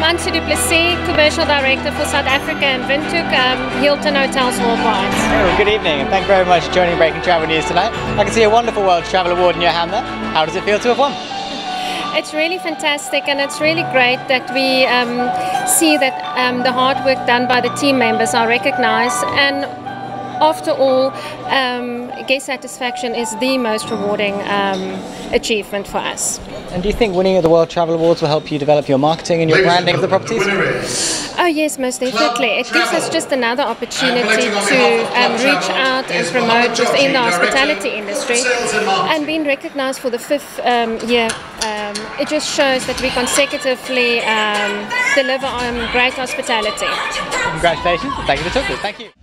Ansu du Duplessis, Commercial Director for South Africa and Windhoek, um, Hilton Hotels Worldwide. Well, good evening and thank you very much for joining Breaking Travel News tonight. I can see a wonderful World Travel Award in your hand there. How does it feel to have won? It's really fantastic and it's really great that we um, see that um, the hard work done by the team members are recognized and after all, um, guest satisfaction is the most rewarding um, achievement for us. And do you think winning at the World Travel Awards will help you develop your marketing and your Ladies branding of the properties? Oh yes, most definitely. It gives us just another opportunity to um, reach out and promote within the hospitality industry. And being recognised for the fifth um, year, um, it just shows that we consecutively um, deliver on great hospitality. Congratulations. Thank you for talking. Thank you.